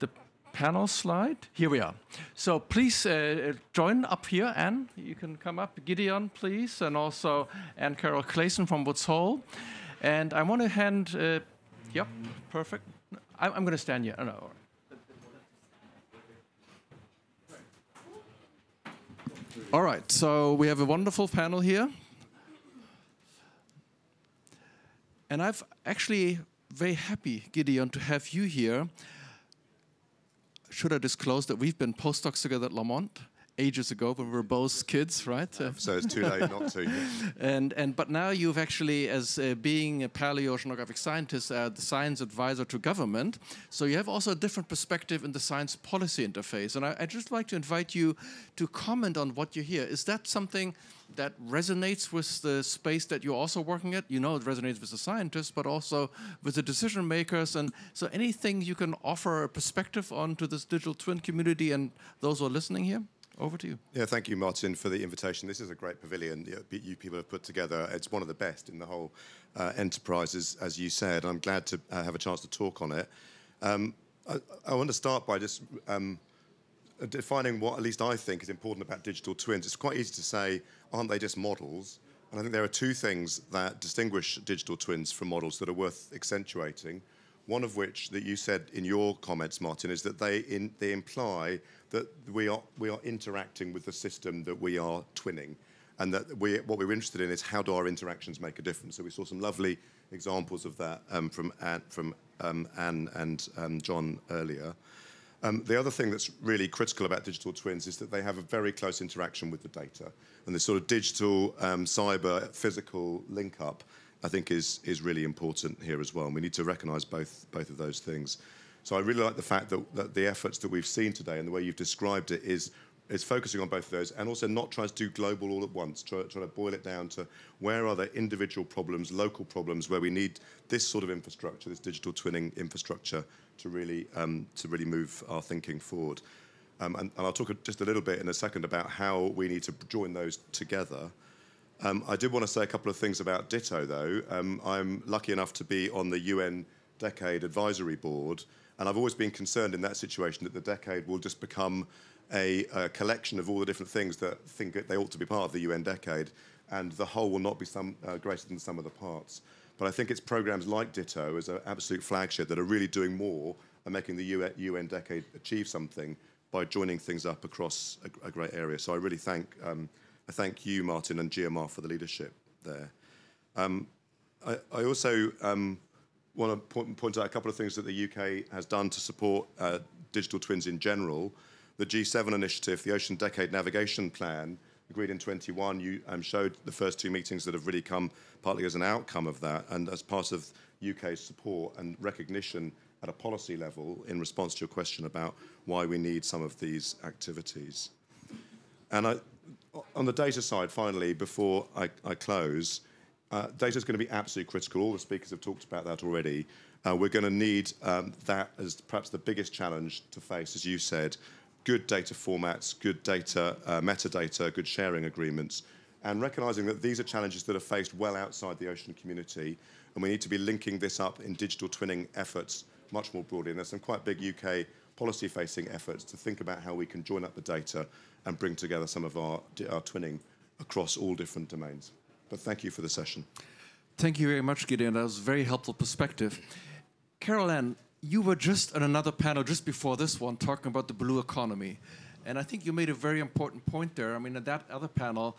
the panel slide. Here we are. So please uh, join up here, Anne. You can come up. Gideon, please, and also Anne Carol Clayson from Woods Hole. And I want to hand. Uh, yep, perfect. I'm, I'm going to stand here. Oh, no. All right, so we have a wonderful panel here. And I've actually very happy, Gideon, to have you here. Should I disclose that we've been postdocs together at Lamont? Ages ago when we were both kids, right? *laughs* so it's too late not to. *laughs* and and but now you've actually, as uh, being a paleoceanographic scientist, uh, the science advisor to government. So you have also a different perspective in the science policy interface. And I, I'd just like to invite you to comment on what you hear. Is that something? that resonates with the space that you're also working at. You know, it resonates with the scientists, but also with the decision makers. And so, anything you can offer a perspective on to this digital twin community and those who are listening here? Over to you. Yeah, thank you, Martin, for the invitation. This is a great pavilion you people have put together. It's one of the best in the whole uh, enterprise, as, as, you said. I'm glad to uh, have a chance to talk on it. Um, I, I, want to start by just um, defining what at least I think is important about digital twins. It's quite easy to say, aren't they just models? And I think there are two things that distinguish digital twins from models that are worth accentuating. One of which that you said in your comments, Martin, is that they in, they imply that we are we are interacting with the system that we are twinning, and that we what we're interested in is how do our interactions make a difference. So we saw some lovely examples of that um, from Anne, from um, Anne and um, John earlier. Um, the other thing that's really critical about digital twins is that they have a very close interaction with the data, and this sort of digital, um, cyber, physical link up I think is is really important here as well. And we need to recognise both both of those things. So I really like the fact that, that the efforts that we've seen today and the way you've described it is is focusing on both of those and also not trying to do global all at once, try, trying to boil it down to where are the individual problems, local problems, where we need this sort of infrastructure, this digital twinning infrastructure, to really um, to really move our thinking forward. Um, and, and, I'll talk just a little bit in a second about how we need to join those together. Um, I did want to say a couple of things about DITTO, though. Um, I'm lucky enough to be on the UN Decade Advisory Board, and I've always been concerned in that situation that the decade will just become a, a collection of all the different things that think they ought to be part of the UN Decade, and the whole will not be some, uh, greater than some of the parts. But I think it's programs like DITTO as an absolute flagship that are really doing more and making the UN Decade achieve something by joining things up across a, a great area. So I really thank um, I thank you, Martin, and GEOMAR for the leadership there. Um, I, I, also um, want to point, point, out a couple of things that the UK has done to support uh, digital twins in general. The G7 initiative, the Ocean Decade Navigation Plan, agreed in 21, you um, showed the first two meetings that have really come partly as an outcome of that and as part of UK's support and recognition at a policy level in response to your question about why we need some of these activities. And I, on the data side, finally, before I, I close, uh, data is going to be absolutely critical. All the speakers have talked about that already. Uh, we're going to need um, that as perhaps the biggest challenge to face, as you said, good data formats, good data, uh, metadata, good sharing agreements, and recognizing that these are challenges that are faced well outside the ocean community, and we need to be linking this up in digital twinning efforts much more broadly. And there's some quite big UK policy-facing efforts to think about how we can join up the data and bring together some of our, our twinning across all different domains. But thank you for the session. Thank you very much, Gideon. That was a very helpful perspective. Carol Anne, you were just on another panel just before this one talking about the blue economy. And I think you made a very important point there. I mean, in that other panel,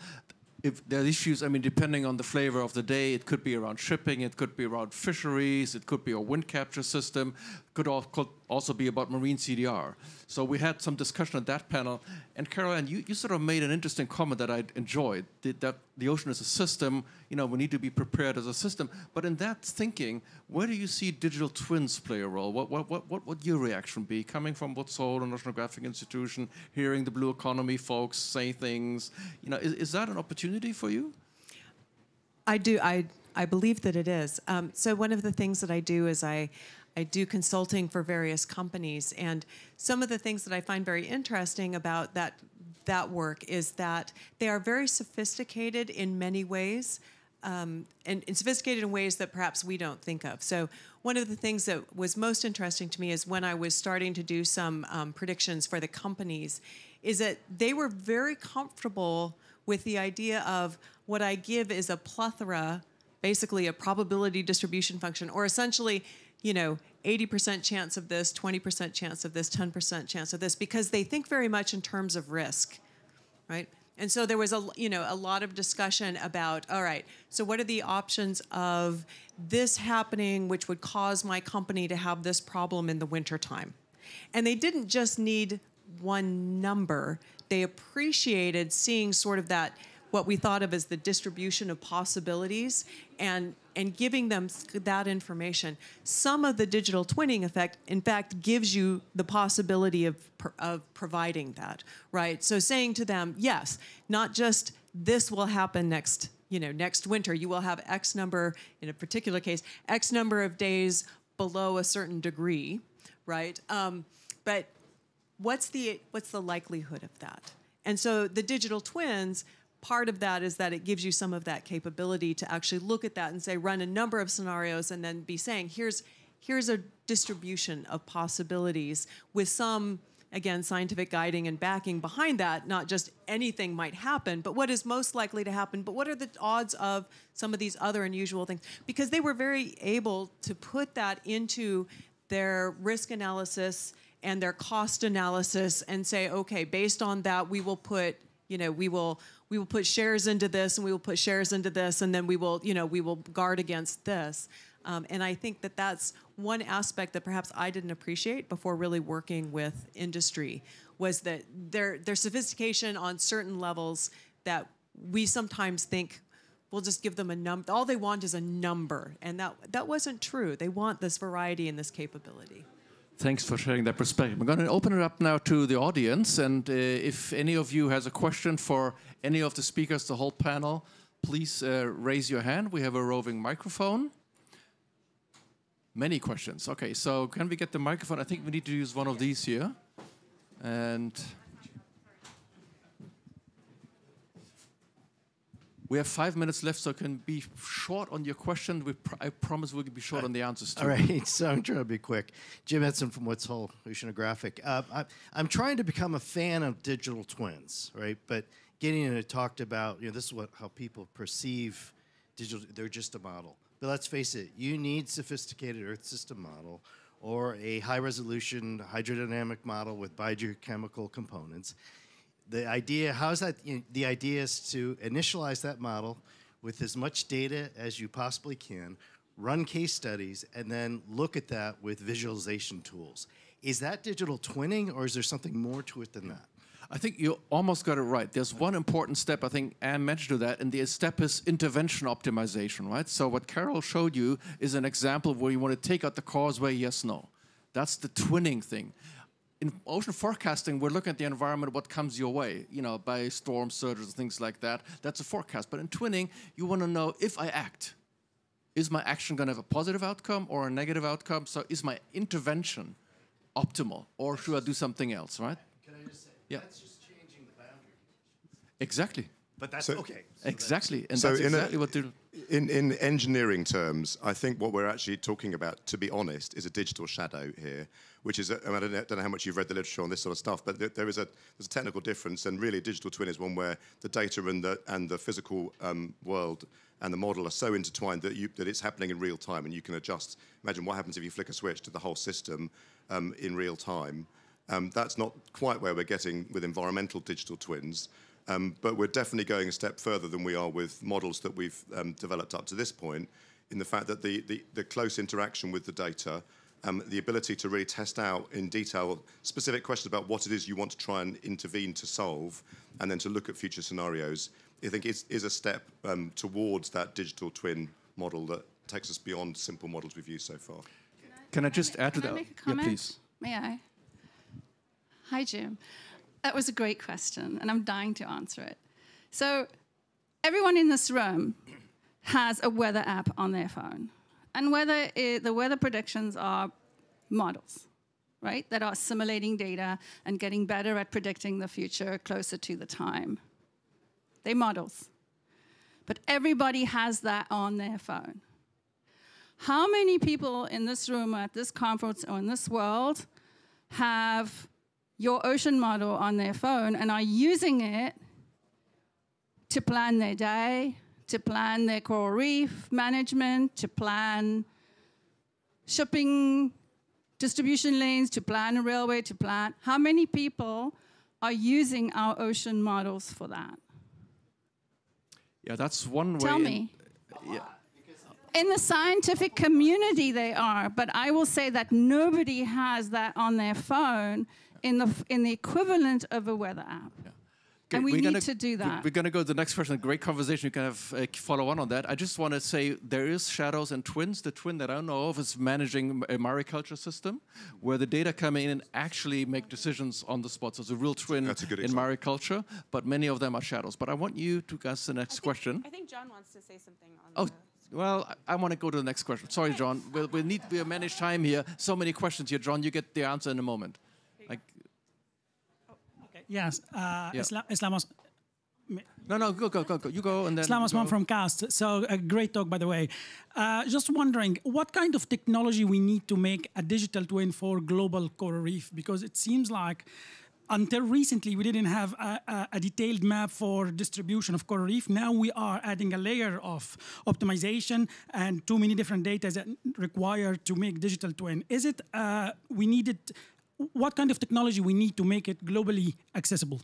if there are issues, I mean, depending on the flavor of the day, it could be around shipping, it could be around fisheries, it could be a wind capture system, could, also be about marine CDR. So we had some discussion at that panel. And Carol Anne, you, you sort of made an interesting comment that I enjoyed, that, the ocean is a system, you know, we need to be prepared as a system. But in that thinking, where do you see digital twins play a role? What, what, what, what would your reaction be, coming from Woods-Hole and Oceanographic Institution, hearing the blue economy folks say things? You know, is, is that an opportunity for you? I do. I, I believe that it is. Um, so one of the things that I do is I I do consulting for various companies, and some of the things that I find very interesting about that that work is that they are very sophisticated in many ways, um, and, and, sophisticated in ways that perhaps we don't think of. So one of the things that was most interesting to me is when I was starting to do some um, predictions for the companies, is that they were very comfortable with the idea of what I give is a plethora, basically a probability distribution function, or essentially you know, 80% chance of this, 20% chance of this, 10% chance of this, because they think very much in terms of risk, right? And so there was a you know a lot of discussion about all right, so what are the options of this happening which would cause my company to have this problem in the wintertime? And they didn't just need one number. They appreciated seeing sort of that what we thought of as the distribution of possibilities and and giving them that information. Some of the digital twinning effect, in fact, gives you the possibility of, of providing that, right? So saying to them, yes, not just this will happen next, you know, next winter. You will have X number, in a particular case, X number of days below a certain degree, right? Um, but what's the what's the likelihood of that? And so the digital twins part of that is that it gives you some of that capability to actually look at that and say run a number of scenarios and then be saying here's here's a distribution of possibilities with some again scientific guiding and backing behind that. Not just anything might happen but what is most likely to happen? But what are the odds of some of these other unusual things? Because they were very able to put that into their risk analysis and their cost analysis and say okay based on that we will put you know we will we will put shares into this and we will put shares into this and then we will you know we will guard against this. Um, and i think that that's one aspect that perhaps i didn't appreciate before really working with industry was that their their sophistication on certain levels that we sometimes think we'll just give them a number all they want is a number. And that that wasn't true. They want this variety and this capability Thanks for sharing that perspective. I'm going to open it up now to the audience, and uh, if any of you has a question for any of the speakers, the whole panel, please uh, raise your hand. We have a roving microphone. Many questions. Okay, so can we get the microphone? I think we need to use one of these here. And We have five minutes left, so can be short on your question. We pr I promise we'll be short uh, on the answers too. All right, *laughs* so I'm trying to be quick. Jim Edson from Woods Hole Oceanographic. Uh, I, I'm trying to become a fan of digital twins, right? But Gideon had talked about, you know, this is what how people perceive digital. They're just a model. But let's face it, you need sophisticated Earth system model or a high resolution hydrodynamic model with biogeochemical components the idea, how's that, you know, the idea is to initialize that model with as much data as you possibly can, run case studies, and then look at that with visualization tools. Is that digital twinning, or is there something more to it than that? I think you almost got it right. There's one important step, I think Anne mentioned to that, and the step is intervention optimization, right? So what Carol showed you is an example where you want to take out the causeway, yes, no. That's the twinning thing in ocean forecasting, we're looking at the environment, what comes your way, you know, by storm surges, and things like that. That's a forecast. But in twinning, you want to know if I act, is my action going to have a positive outcome or a negative outcome? So is my intervention optimal, or should I do something else, right? Can I just say, yeah. that's just changing the boundary. Exactly. But that's so, okay. So exactly, that's, and so that's in exactly a, what they're. In, in engineering terms, I think what we're actually talking about, to be honest, is a digital shadow here, which is, a, I, mean, I don't, know, don't, know, how much you've read the literature on this sort of stuff, but there, there is a, there's a technical difference, and really a digital twin is one where the data and the, and the physical um, world and the model are so intertwined that, you, that it's happening in real time, and you can adjust. Imagine what happens if you flick a switch to the whole system um, in real time. Um, that's not quite where we're getting with environmental digital twins. Um, but we're definitely going a step further than we are with models that we've um, developed up to this point in the fact that the, the, the close interaction with the data, um, the ability to really test out in detail specific questions about what it is you want to try and intervene to solve, and then to look at future scenarios, I think is, is a step um, towards that digital twin model that takes us beyond simple models we've used so far. Can I just add to Can that? I make a comment? Yeah, please. May I? Hi, Jim. That was a great question, and I'm dying to answer it. So, everyone in this room has a weather app on their phone, and weather it, the weather predictions are models, right? That are simulating data and getting better at predicting the future closer to the time. They models, but everybody has that on their phone. How many people in this room, at this conference, or in this world have your ocean model on their phone and are using it to plan their day, to plan their coral reef management, to plan shipping distribution lanes, to plan a railway, to plan. How many people are using our ocean models for that? Yeah, that's one way. Tell in- me. yeah. In the scientific community, they are, but I will say that nobody has that on their phone in the in the equivalent of a weather app. Okay, And we we're need gonna- to do that. We're going to go to the next question. Great conversation. You can have uh, follow on on that. I just want to say there is shadows and twins. The twin that I know of is managing a mariculture system, where the data come in and actually make decisions on the spot. So it's a real twin That's a good in example. mariculture, but many of them are shadows. But I want you to ask the next question. I think John wants to say something on Oh, the- well, I, I want to go to the next question. Sorry, John. We'll, we need to manage time here. So many questions here, John. You get the answer in a moment. Yes, uh, Yeah. Isla- Islam Os- no, no, go, go, go, go. You go, and then. Islam you Osman go. from CAST. So a great talk, by the way. Uh, just wondering, what kind of technology we need to make a digital twin for global coral reef? Because it seems like until recently we didn't have a, a, a detailed map for distribution of coral reef. Now we are adding a layer of optimization and too many different data that required to make digital twin. Is it uh, we needed? What kind of technology we need to make it globally accessible?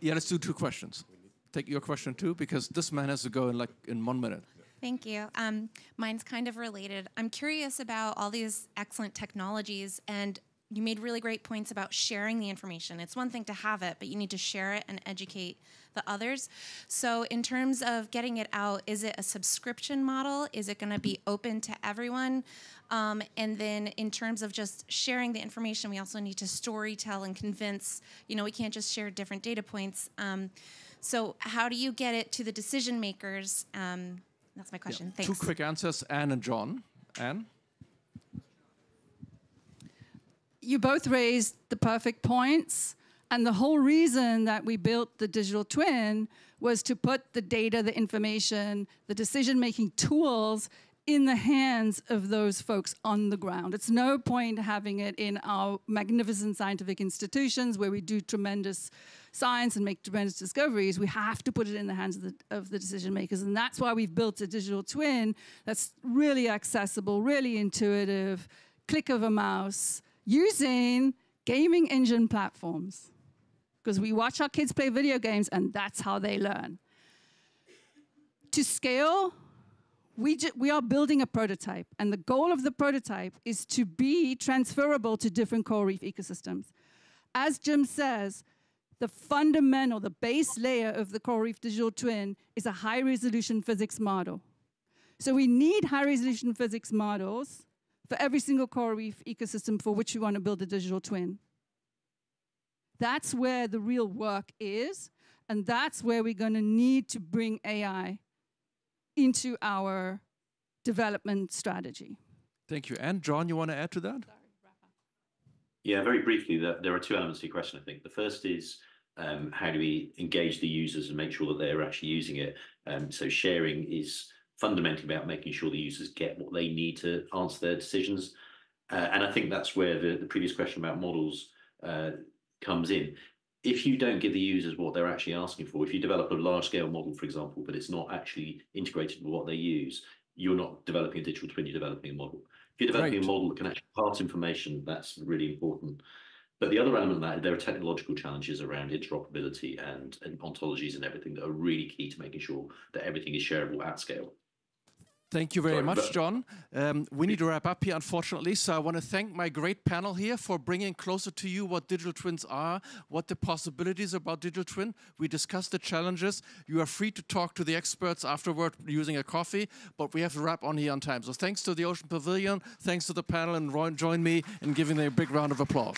Yeah, let's do two questions. Take your question too, because this man has to go in like in one minute. Thank you. Um, mine's kind of related. I'm curious about all these excellent technologies, and you made really great points about sharing the information. It's one thing to have it, but you need to share it and educate the others. So, in terms of getting it out, is it a subscription model? Is it going to be open to everyone? Um, and then, in terms of just sharing the information, we also need to story tell and convince. You know, we can't just share different data points. Um, so, how do you get it to the decision makers? Um, that's my question. Two Thanks. quick answers, Anne and John. Anne? You both raised the perfect points. And the whole reason that we built the digital twin was to put the data, the information, the decision making tools in the hands of those folks on the ground. It's no point having it in our magnificent scientific institutions where we do tremendous science and make tremendous discoveries. We have to put it in the hands of the, of the decision makers. And that's why we've built a digital twin that's really accessible, really intuitive, click of a mouse, using gaming engine platforms. Because we watch our kids play video games and that's how they learn. To scale, we, we are building a prototype, and the goal of the prototype is to be transferable to different coral reef ecosystems. As Jim says, the fundamental, the base layer of the coral reef digital twin is a high resolution physics model. So we need high resolution physics models for every single coral reef ecosystem for which we want to build a digital twin. That's where the real work is, and that's where we're going to need to bring AI into our development strategy. Thank you. And John, you want to add to that? Yeah, very briefly, there, there are two elements to your question, I think. The first is um, how do we engage the users and make sure that they're actually using it? Um, so sharing is fundamentally about making sure the users get what they need to answer their decisions. Uh, and I think that's where the, the previous question about models uh, comes in. If you don't give the users what they're actually asking for, if you develop a large scale model, for example, but it's not actually integrated with what they use, you're not developing a digital twin, you're developing a model. If you're developing Right. a model that can actually pass information, that's really important. But the other element of that, there are technological challenges around interoperability and, and ontologies and everything that are really key to making sure that everything is shareable at scale. Thank you very Sorry, much, John. Um, we need to wrap up here, unfortunately. So I want to thank my great panel here for bringing closer to you what digital twins are, what the possibilities about digital twin. We discussed the challenges. You are free to talk to the experts afterward using a coffee, but we have to wrap on here on time. So thanks to the Ocean Pavilion, thanks to the panel, and Roy, join me in giving them a big round of applause.